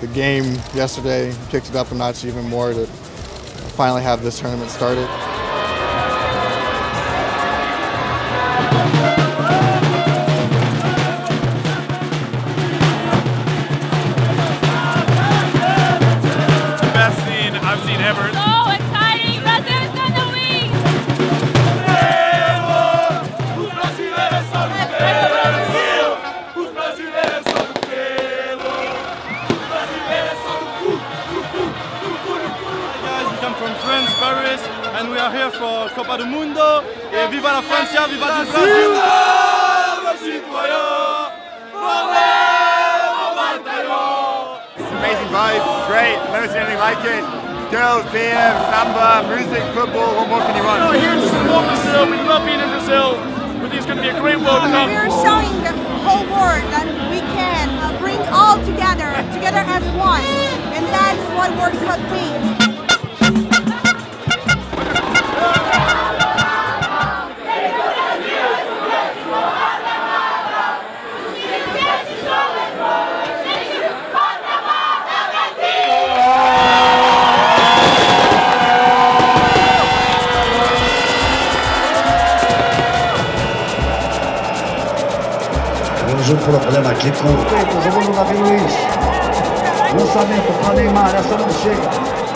the game yesterday kicked it up a notch even more to finally have this tournament started. best scene I've seen ever. Oh, so and we are here for Copa do Mundo. Et viva la Francia, viva du Brasil! It's an amazing vibe, great, never seen anything like it. Girls, beer, samba, music, football, what more can you want? We're here to support Brazil. We love being in Brazil. We think it's going to be a great World Cup. We are showing the whole world that we can bring all together, together as one. And that's what World Cup means. Temos um problema aqui com o jogou no Davi Luiz. Lançamento para Neymar, essa não chega.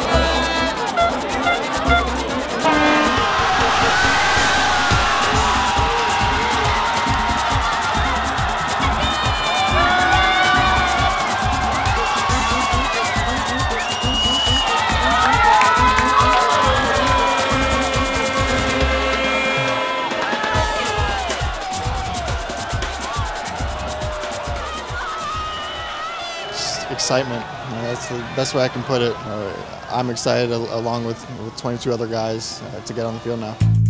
Excitement. You know, that's the best way I can put it. Uh, I'm excited along with, with 22 other guys uh, to get on the field now.